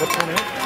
What's going on?